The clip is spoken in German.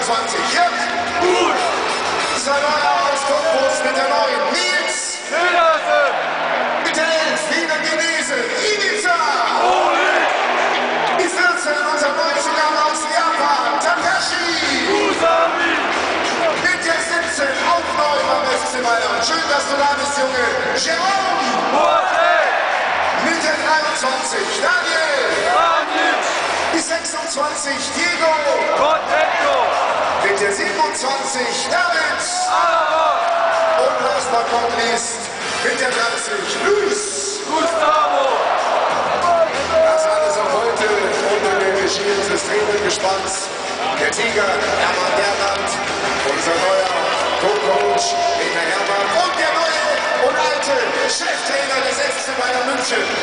21, Jörg. Gut. Neuer aus Cottbus mit der neuen Nils. Petersen. Mit der 11, Wiener Genese, Ibiza. Oli. Die 14, unser Neuzugang aus Japan, Takashi. Usami. Mit der 17, auch neu beim FC Bayern. Schön, dass du da bist, Junge. Jerome. Boateng. Mit der 23, Daniel. Daniel. Die 26, Diego. 20 Hermes. Und last but not least mit der 30 Luis. Gustavo. Das alles auch heute unter der Regie des Drehenden Gespanns. Der Tiger Hermann Gerland, unser neuer Co-Coach Peter Hermann und der neue und alte Cheftrainer des FC Bayern München.